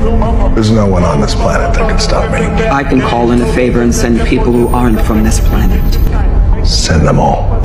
There's no one on this planet that can stop me. I can call in a favor and send people who aren't from this planet. Send them all.